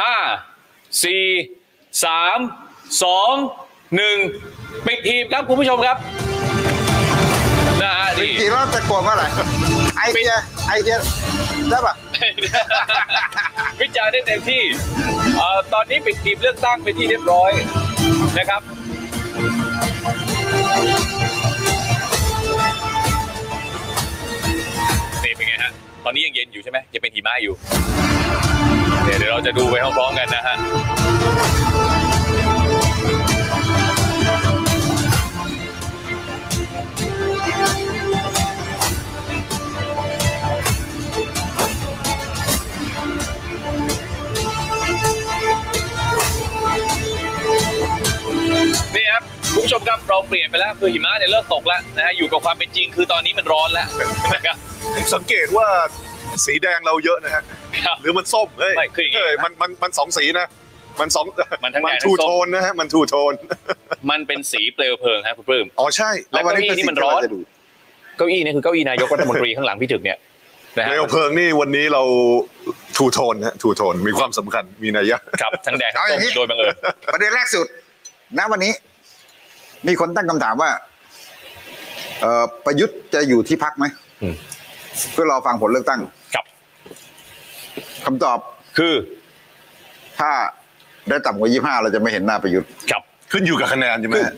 ห้าสี่สามสองหนึ่งปิดทีมครับคุณผู้ชมครับนะฮะนี่กี่รอบจะกลัวเมื่อไหร่ไอเดียไอเดียได้ปะ วิจารณ์ได้เต็มที่เอ่อตอนนี้ปิดทีมเลือกตั้งเป็นที่เรียบร้อยนะครับ นี่เป็นไงฮะ ตอนนี้ยังเย็นอยู่ใช่ไหมยังเป็นหิมะอยู่ เดี๋ยวเราจะดูไปพร้อมๆกันนะฮะนี่ครับคุณผู้ชมครับเราเปลี่ยนไปแล้วคือหิมะเนี่ยเริ่มตกแล้วนะฮะอยู่กับความเป็นจริงคือตอนนี้มันร้อนแล้วนะครับสังเกตว่า สีแดงเราเยอะนะฮะครับหรือมันส้มเฮ้ยไม่คืออย่างงี้เฮ้ย มันมันมันสองสีนะ มันสองมันทั้งแดงทั้งทูส้ม two-tone นะฮะมัน two-tone มันเป็นสีเปลวเพลิงครับคุณปลื้ม อ๋อใช่แล้วเก้าอี้นี่มันร้อนจะดูเก้าอี้นี่คือเก้าอี้นายกรัฐมนตรีข้างหลังพี่ถึกเนี่ยนะฮะเปลวเพลิงนี่วันนี้เรา two-tone ฮะ two-tone มีความสำคัญมีนัยยะ ครับทั้งแดงทั้งส้มเอาอส้ย่างนี้โดยบังเอิญประเด็นแรกสุดณวันนี้ มีคนตั้งคำถามว่า เอ่อประยุทธ์จะอยู่ที่พักไหม เพื่อรอฟังผลเลือกตั้งครับคำตอบคือ ถ้าได้ต่ำกว่ายี่ห้าเราจะไม่เห็นหน้าประยุทธ์ครับ ขึ้นอยู่กับคะแนนใช่ไหมฮะ